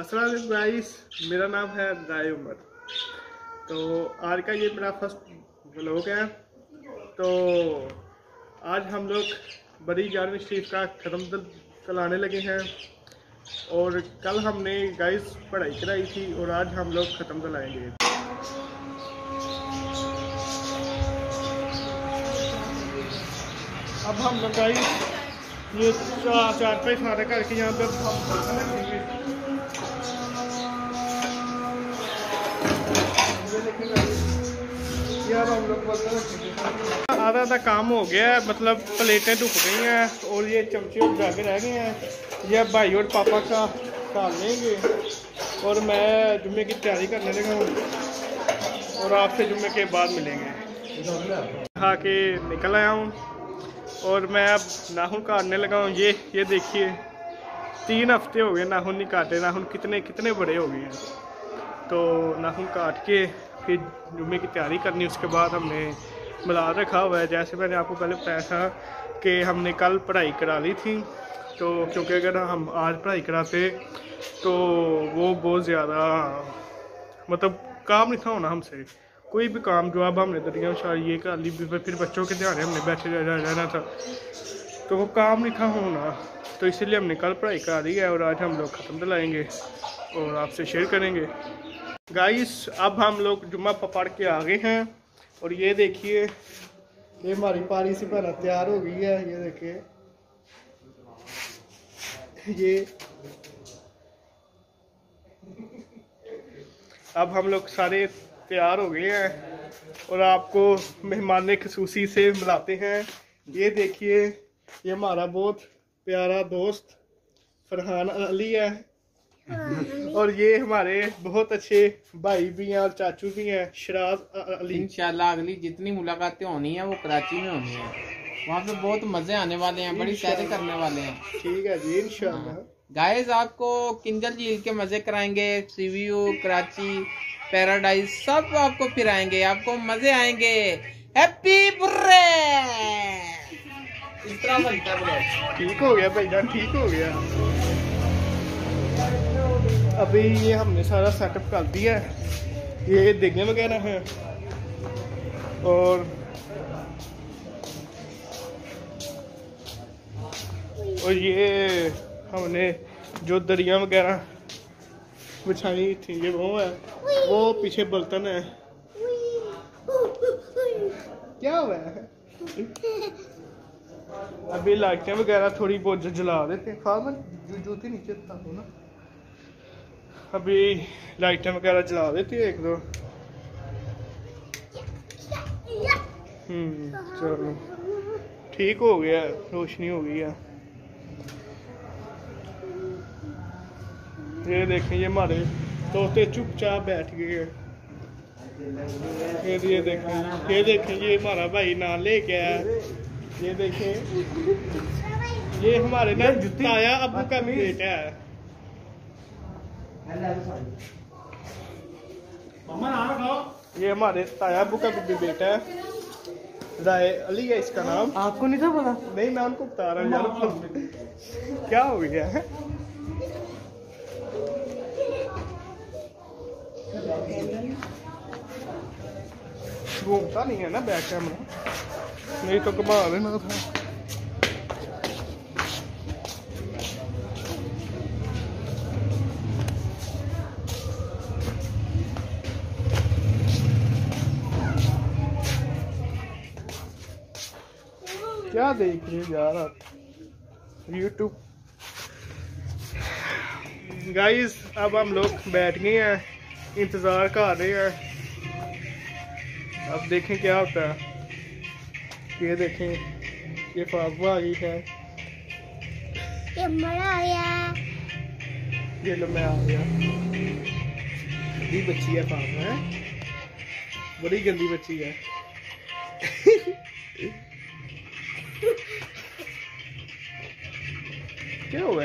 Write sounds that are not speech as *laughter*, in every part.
Aslam guys, मेरा नाम है राय उमर। तो आज का ये मेरा फ़र्स्ट व्लॉग है। तो आज हम लोग बड़ी ग्यारहवीं शरीफ का ख़त्म चलाने लगे हैं। और कल हमने गाइस पढ़ाई कराई थी और आज हम लोग ख़त्म चलाएँगे अब हम लोग गाइस, ये चार चार पे सारे करके यहाँ पे आधा आधा काम हो गया है मतलब प्लेटें डूब गई हैं और ये चमचे और जाके रह गए हैं। ये भाई और पापा का डाल लेंगे और मैं जुम्मे की तैयारी करने लगा हूँ और आपसे जुम्मे के बाद मिलेंगे। खा के निकल आया हूँ और मैं अब नाखून काटने लगा हूँ। ये ये देखिए, तीन हफ़्ते हो गए नाखून नहीं काटे। नाखून कितने कितने बड़े हो गए हैं। तो नाखून काट के फिर जुम्मे की तैयारी करनी, उसके बाद हमने मिला रखा हुआ है। जैसे मैंने आपको पहले बताया था कि हमने कल पढ़ाई करा ली थी तो क्योंकि अगर हम आज पढ़ाई कराते तो वो बहुत ज़्यादा मतलब काम नहीं था होना हमसे। कोई भी काम जो अब हमने दरिया शार ये कर ली, फिर बच्चों के ध्यान हमने बैठे रहना था। तो वो काम नहीं था होना। तो इसीलिए हमने कल पढ़ाई करा दी है और आज हम लोग ख़त्म दिलाएँगे और आपसे शेयर करेंगे। गाइस अब हम लोग जुम्मा पकड़ के आ गए हैं और ये देखिए, ये हमारी पारी से पहला तैयार हो गई है, ये देखिए। ये। अब हम लोग सारे तैयार हो गए हैं और आपको मेहमान खसूसी से मिलाते हैं। ये देखिए, ये हमारा बहुत प्यारा दोस्त फरहान अली है। *laughs* और ये हमारे बहुत अच्छे भाई भी हैं और चाचू भी हैं शराज अली। इंशाल्लाह अगली जितनी मुलाकातें होनी है वो कराची में होनी है। वहाँ पे बहुत मज़े आने वाले हैं बड़ी सैरें करने वाले हैं। ठीक है जी इंशाल्लाह। गाइस आपको किंजल झील के मज़े कराएँगे सीवीयू कराची पैराडाइज सब आपको फिराएँगे आपको मज़े आएँगे। हैप्पी बुर्रे इस तरह बनता है ठीक हो गया भाई जान ठीक हो गया। अभी ये हमने सारा सेटअप कर दिया है। ये देगे वगैरह हैं? और और ये हमने जो दरिया वगैरह बिछाई थी, ये वो है। वो पीछे बर्तन है। क्या हुआ है? अभी लाइटें वगैरह थोड़ी बहुत जला देते हैं। फार्मन जूती नीचे था ना। अभी लाइटें वगैरह जला देती है एक दो। हम्म चलो। ठीक हो गया रोशनी हो गई है। ये देखें ये हमारे तोते चुपचाप बैठ गए ये ये देखें ये देखें ये हमारा भाई ना ले गया ये देखें ये हमारे ना ताया अबू का बेटा है। ये हमारे ताया अबू का भी बेटा है। राय अली है इसका नाम। आपको नहीं था पता? नहीं मैं उनको बता रहा हूँ यार। क्या हो गया है? घूमता नहीं है ना बैक कैमरा। नहीं तो घुमा देना था क्या देख रहे हो यार यूट्यूब गाइस अब हम लोग बैठ गए हैं इंतज़ार कर रहे हैं। अब देखें क्या होता है। ये देखें ये फातमा आ गई है। ये बड़ा आ गया। ये लो मैं आ गया। बड़ी बच्ची है फातमा है? बड़ी गंदी बच्ची है। *laughs* क्या हुआ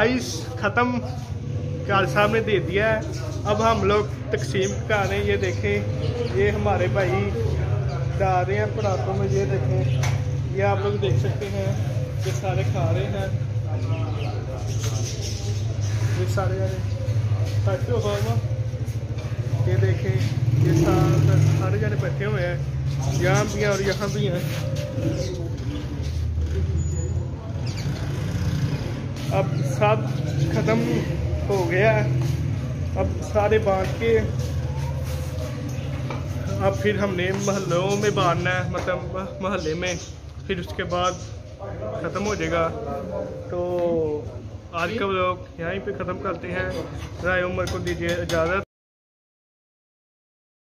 गाइस खत्म कार साहब ने दे दिया है अब हम लोग तकसीम कर रहे हैं ये देखें ये हमारे भाई डाल रहे हैं परातों में ये देखें ये आप लोग देख सकते हैं ये सारे खा रहे हैं ये सारे जाने बैठे हो बाबा ये देखें ये सारे सारे जाने बैठे हुए हैं यहाँ भी हैं और यहाँ भी हैं अब सब खत्म हो गया है अब सारे बांट के अब फिर हमने महल्लों में बांटना है मतलब महल्ले में फिर उसके बाद ख़त्म हो जाएगा तो आज का लोग यहीं पे ख़त्म करते हैं राय उम्र को दीजिए इजाज़त